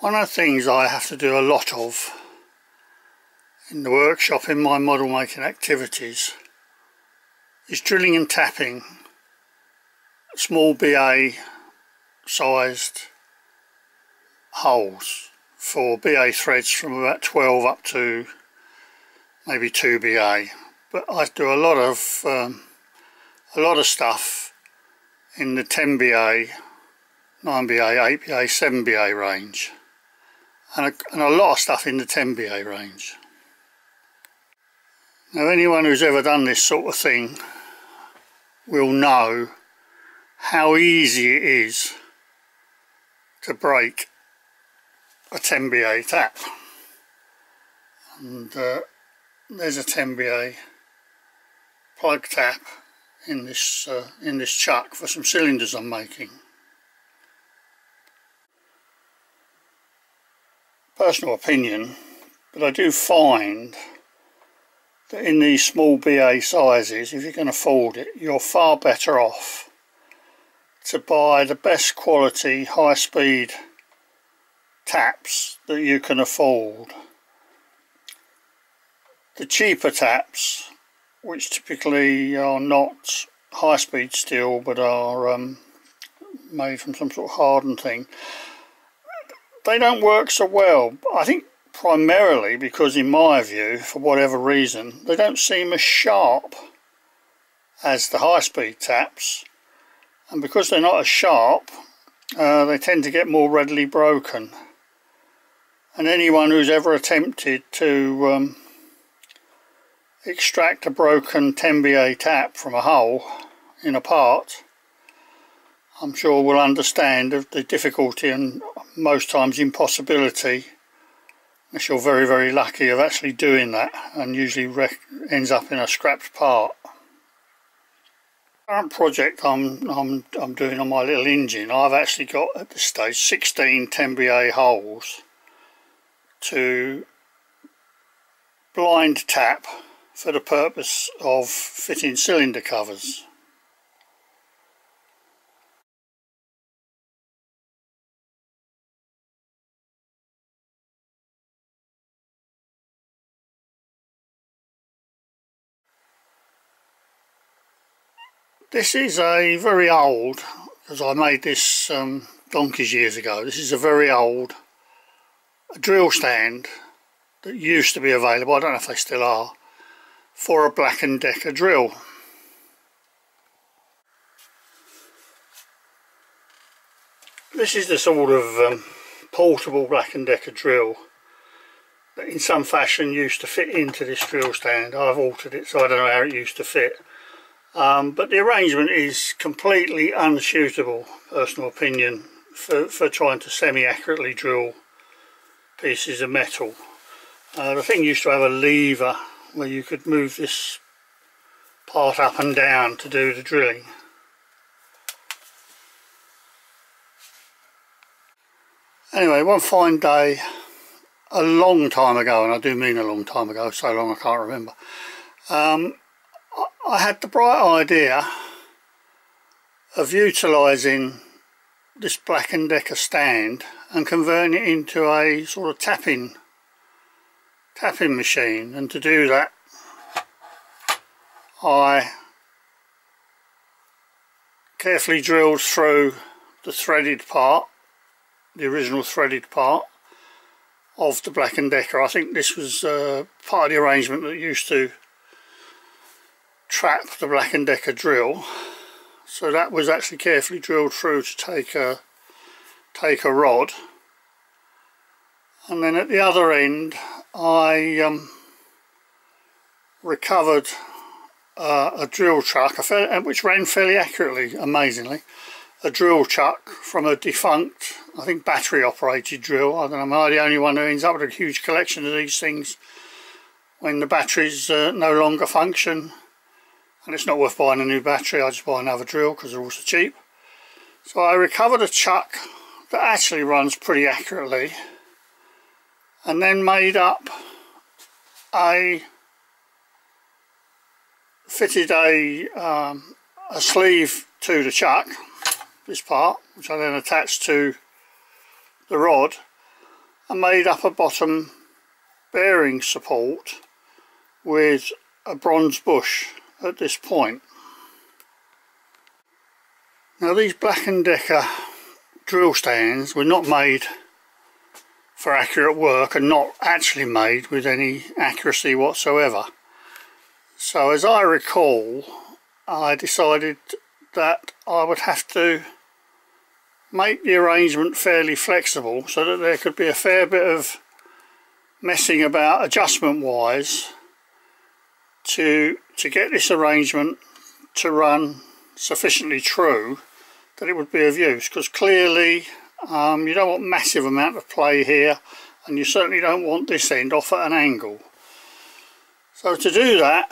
One of the things I have to do a lot of in the workshop in my model making activities is drilling and tapping small BA sized holes for BA threads from about 12 up to maybe 2 BA but I do a lot of um, a lot of stuff in the 10 BA 9 BA, 8 BA, 7 BA range and a, and a lot of stuff in the 10 BA range. Now anyone who's ever done this sort of thing will know how easy it is to break a 10 BA tap. And uh, there's a 10 BA plug tap in this uh, in this chuck for some cylinders I'm making. Personal opinion, but I do find that in these small BA sizes, if you can afford it, you're far better off to buy the best quality high speed taps that you can afford. The cheaper taps, which typically are not high speed steel but are um, made from some sort of hardened thing, they don't work so well. I think primarily because in my view, for whatever reason, they don't seem as sharp as the high-speed taps. And because they're not as sharp, uh, they tend to get more readily broken. And anyone who's ever attempted to um, extract a broken 10BA tap from a hole in a part I'm sure will understand of the difficulty and most times impossibility unless you're very very lucky of actually doing that and usually ends up in a scrapped part. Current project I'm, I'm, I'm doing on my little engine I've actually got at this stage 16 10BA holes to blind tap for the purpose of fitting cylinder covers. This is a very old, because I made this um, donkeys years ago, this is a very old drill stand that used to be available, I don't know if they still are, for a Black & Decker drill. This is the sort of um, portable Black & Decker drill that in some fashion used to fit into this drill stand. I've altered it so I don't know how it used to fit. Um, but the arrangement is completely unsuitable, personal opinion, for, for trying to semi-accurately drill pieces of metal. Uh, the thing used to have a lever where you could move this part up and down to do the drilling. Anyway, one fine day, a long time ago, and I do mean a long time ago, so long I can't remember, um, I had the bright idea of utilising this Black & Decker stand and converting it into a sort of tapping tapping machine. And to do that I carefully drilled through the threaded part the original threaded part of the Black & Decker. I think this was uh, part of the arrangement that used to trap the Black & Decker drill. So that was actually carefully drilled through to take a take a rod. And then at the other end I um, recovered uh, a drill chuck which ran fairly accurately amazingly. A drill chuck from a defunct I think battery operated drill. I don't know am I the only one who ends up with a huge collection of these things when the batteries uh, no longer function and it's not worth buying a new battery I just buy another drill because they're also cheap. So I recovered a chuck that actually runs pretty accurately and then made up a fitted a um, a sleeve to the chuck this part which I then attached to the rod and made up a bottom bearing support with a bronze bush at this point. Now these Black & Decker drill stands were not made for accurate work and not actually made with any accuracy whatsoever. So as I recall, I decided that I would have to make the arrangement fairly flexible so that there could be a fair bit of messing about adjustment wise to to get this arrangement to run sufficiently true that it would be of use because clearly um, you don't want massive amount of play here and you certainly don't want this end off at an angle. So to do that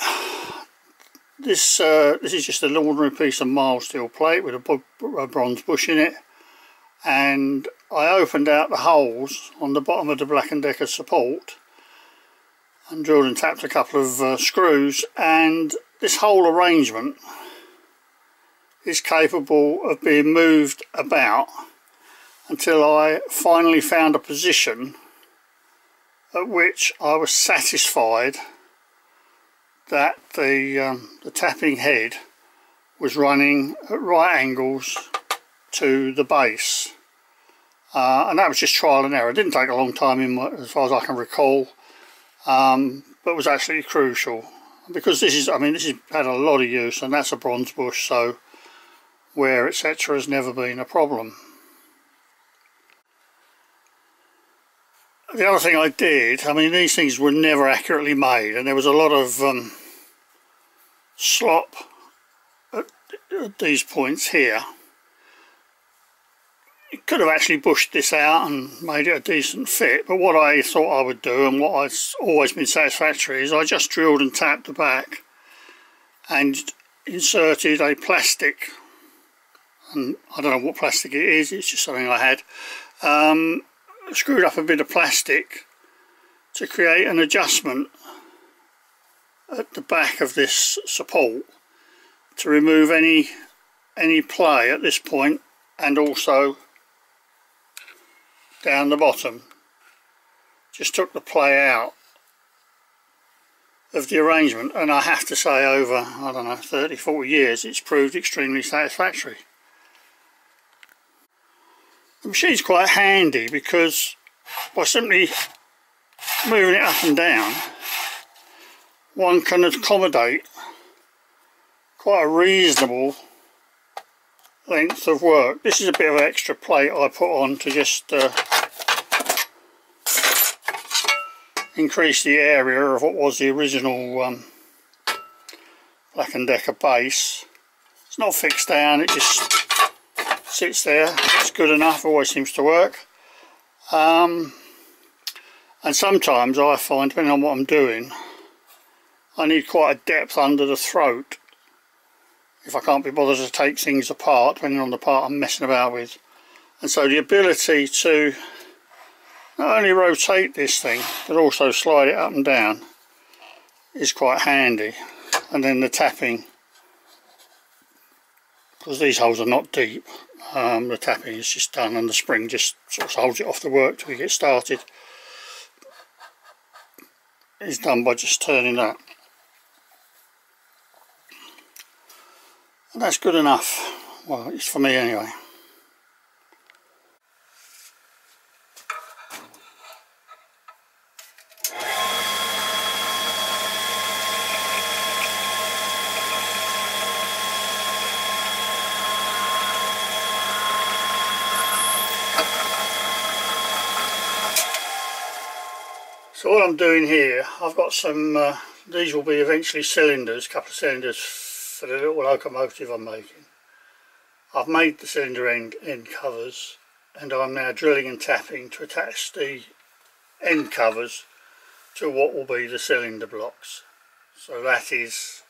this uh, this is just an ordinary piece of mild steel plate with a, bronze bush in it and I opened out the holes on the bottom of the Black & Decker support and drilled and tapped a couple of uh, screws and this whole arrangement is capable of being moved about until I finally found a position at which I was satisfied that the, um, the tapping head was running at right angles to the base uh, and that was just trial and error. It didn't take a long time in my, as far as I can recall um, but was actually crucial because this is I mean this has had a lot of use and that's a bronze bush so wear etc has never been a problem. The other thing I did, I mean these things were never accurately made and there was a lot of um, slop at, at these points here could have actually bushed this out and made it a decent fit but what I thought I would do and what I've always been satisfactory is I just drilled and tapped the back and inserted a plastic and I don't know what plastic it is it's just something I had um, screwed up a bit of plastic to create an adjustment at the back of this support to remove any any play at this point and also down the bottom. Just took the play out of the arrangement and I have to say over I don't know 30 40 years it's proved extremely satisfactory. The machine's quite handy because by simply moving it up and down one can accommodate quite a reasonable length of work. This is a bit of an extra plate I put on to just uh, increase the area of what was the original um, Black & Decker base. It's not fixed down, it just sits there. It's good enough, always seems to work. Um, and sometimes I find, depending on what I'm doing, I need quite a depth under the throat if I can't be bothered to take things apart depending on the part I'm messing about with. And so the ability to not only rotate this thing but also slide it up and down is quite handy. And then the tapping because these holes are not deep um, the tapping is just done and the spring just sort of holds it off the work till we get started is done by just turning that that's good enough. Well, it's for me anyway. So what I'm doing here, I've got some, uh, these will be eventually cylinders, a couple of cylinders for the little locomotive I'm making. I've made the cylinder end, end covers and I'm now drilling and tapping to attach the end covers to what will be the cylinder blocks. So that is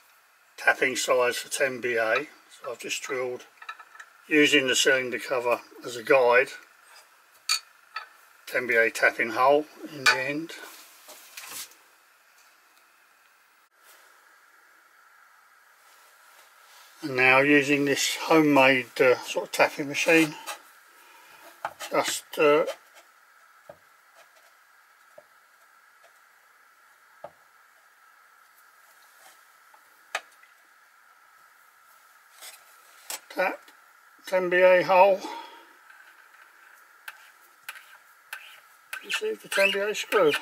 tapping size for 10 BA. So I've just drilled using the cylinder cover as a guide 10 BA tapping hole in the end. And now using this homemade uh, sort of tapping machine, just uh, tap 10BA hole. You see the 10BA screw.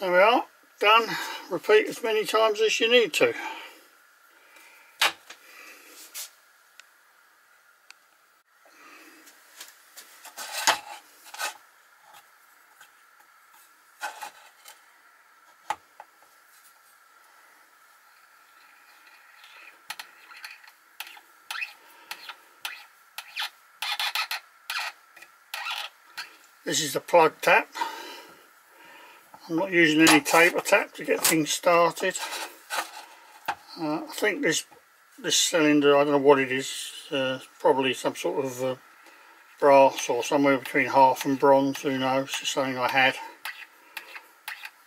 There we are, done. Repeat as many times as you need to. This is the plug tap. I'm not using any tape. taper tap to get things started. Uh, I think this this cylinder, I don't know what it is, uh, probably some sort of uh, brass or somewhere between half and bronze, who knows, it's something I had.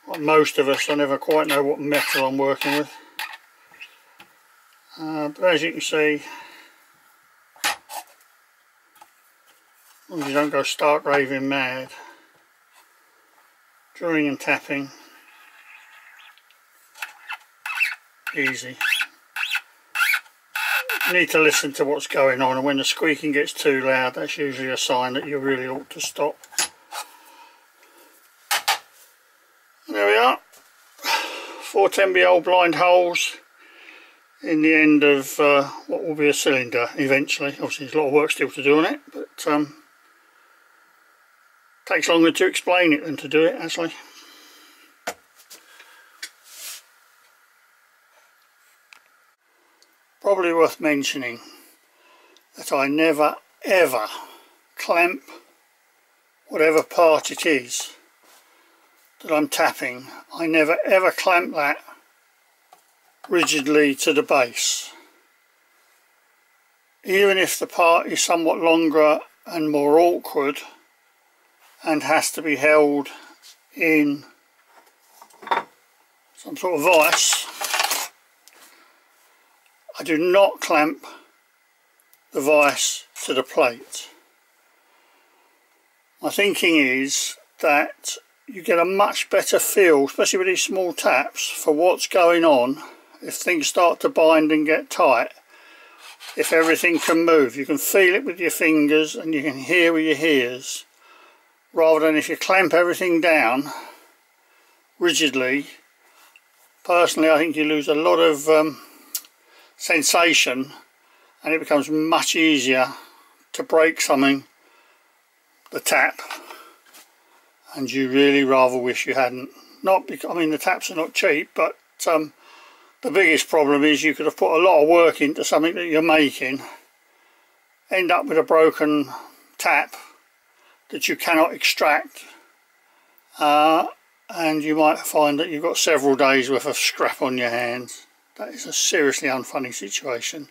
Like most of us, I never quite know what metal I'm working with. Uh, but as you can see, you don't go stark raving mad drawing and tapping. Easy. Need to listen to what's going on and when the squeaking gets too loud that's usually a sign that you really ought to stop. There we are. Four 10BA blind holes in the end of uh, what will be a cylinder eventually. Obviously there's a lot of work still to do on it but um, Takes longer to explain it than to do it actually. Probably worth mentioning that I never ever clamp whatever part it is that I'm tapping. I never ever clamp that rigidly to the base. Even if the part is somewhat longer and more awkward and has to be held in some sort of vice. I do not clamp the vice to the plate. My thinking is that you get a much better feel, especially with these small taps, for what's going on if things start to bind and get tight. If everything can move, you can feel it with your fingers and you can hear with your ears rather than if you clamp everything down rigidly. Personally I think you lose a lot of um, sensation and it becomes much easier to break something the tap and you really rather wish you hadn't. Not because I mean the taps are not cheap but um, the biggest problem is you could have put a lot of work into something that you're making end up with a broken tap that you cannot extract uh, and you might find that you've got several days worth of scrap on your hands. That is a seriously unfunny situation.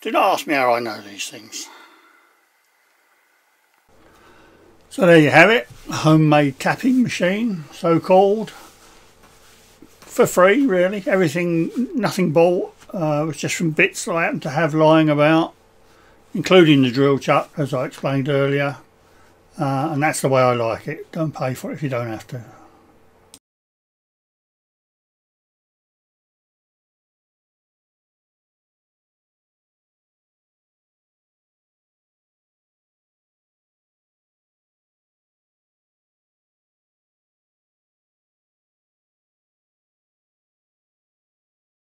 Do not ask me how I know these things. So there you have it, homemade tapping machine, so called. For free really, everything, nothing bought, uh, was just from bits that I happen to have lying about, including the drill chuck as I explained earlier, uh, and that's the way I like it. Don't pay for it if you don't have to.